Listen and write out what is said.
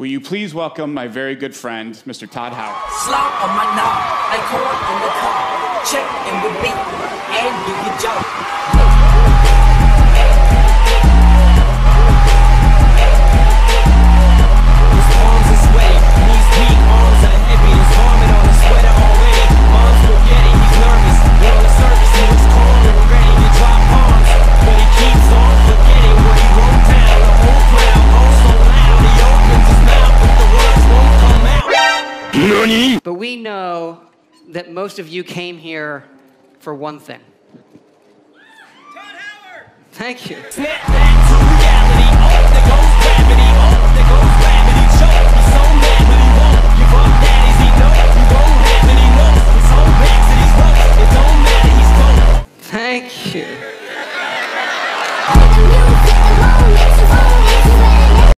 will you please welcome my very good friend, Mr. Todd Howard? Slop on my knob, in the car. Check But we know that most of you came here for one thing. Thank you. Snap back to reality. Thank you.